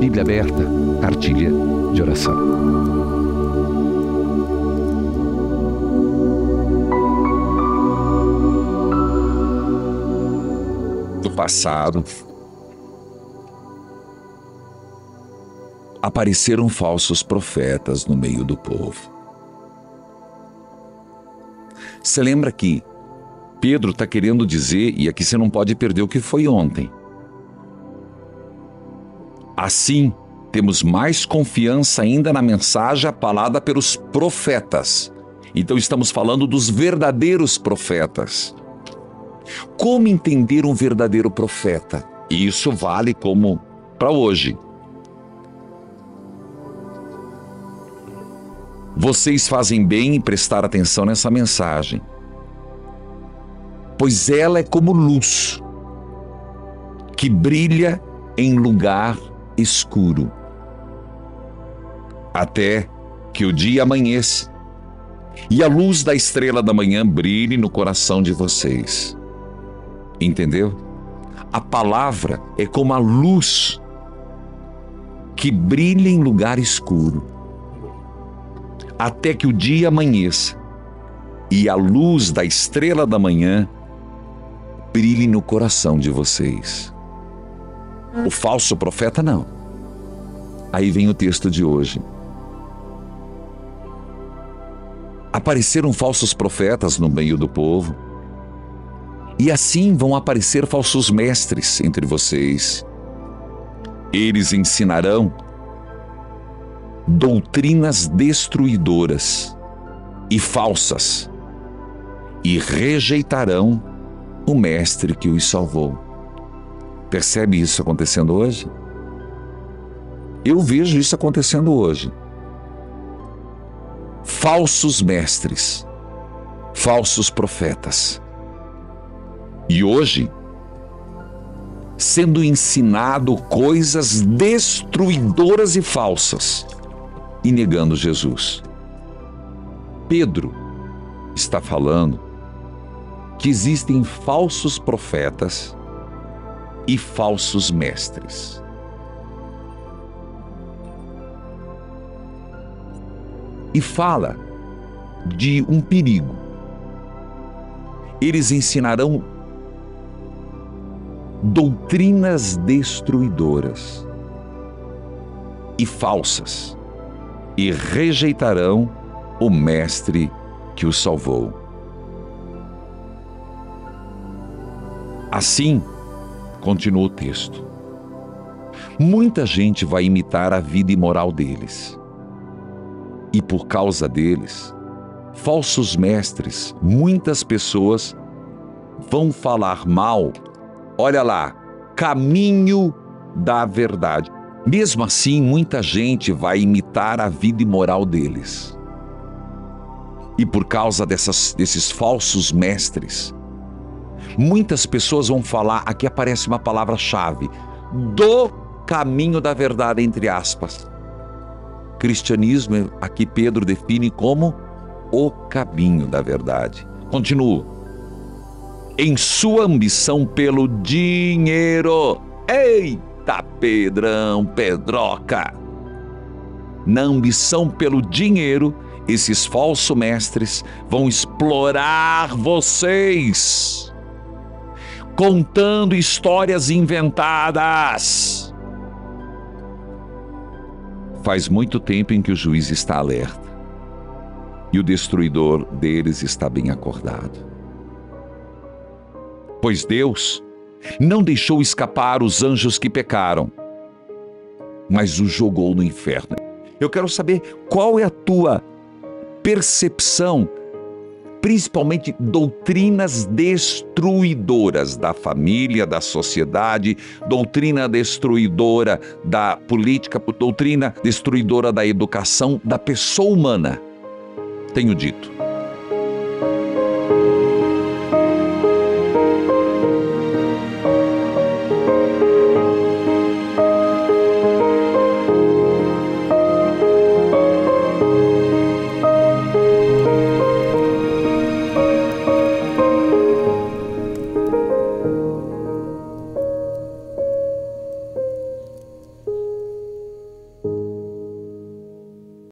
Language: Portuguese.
Bíblia aberta, cartilha de oração. Do passado, apareceram falsos profetas no meio do povo. Você lembra que Pedro está querendo dizer, e aqui você não pode perder o que foi ontem. Assim, temos mais confiança ainda na mensagem falada pelos profetas. Então, estamos falando dos verdadeiros profetas. Como entender um verdadeiro profeta? E isso vale como para hoje. Vocês fazem bem em prestar atenção nessa mensagem, pois ela é como luz que brilha em lugar escuro, até que o dia amanheça e a luz da estrela da manhã brilhe no coração de vocês. Entendeu? A palavra é como a luz que brilha em lugar escuro até que o dia amanheça e a luz da estrela da manhã brilhe no coração de vocês. O falso profeta não. Aí vem o texto de hoje. Apareceram falsos profetas no meio do povo, e assim vão aparecer falsos mestres entre vocês. Eles ensinarão doutrinas destruidoras e falsas, e rejeitarão o Mestre que os salvou. Percebe isso acontecendo hoje? Eu vejo isso acontecendo hoje. Falsos mestres, falsos profetas. E hoje, sendo ensinado coisas destruidoras e falsas e negando Jesus. Pedro está falando que existem falsos profetas e falsos mestres. E fala de um perigo. Eles ensinarão doutrinas destruidoras e falsas e rejeitarão o Mestre que os salvou. Assim, continua o texto, muita gente vai imitar a vida imoral deles. E por causa deles, falsos mestres, muitas pessoas vão falar mal, olha lá, caminho da verdade. Mesmo assim, muita gente vai imitar a vida imoral deles. E por causa dessas, desses falsos mestres, muitas pessoas vão falar, aqui aparece uma palavra-chave, do caminho da verdade, entre aspas. Cristianismo, aqui Pedro define como o caminho da verdade. Continuo. Em sua ambição pelo dinheiro. Ei! Eita, Pedrão, Pedroca! Na ambição pelo dinheiro, esses falsos mestres vão explorar vocês, contando histórias inventadas. Faz muito tempo em que o juiz está alerta e o destruidor deles está bem acordado. Pois Deus não deixou escapar os anjos que pecaram, mas os jogou no inferno. Eu quero saber qual é a tua percepção, principalmente doutrinas destruidoras da família, da sociedade, doutrina destruidora da política, doutrina destruidora da educação da pessoa humana. Tenho dito.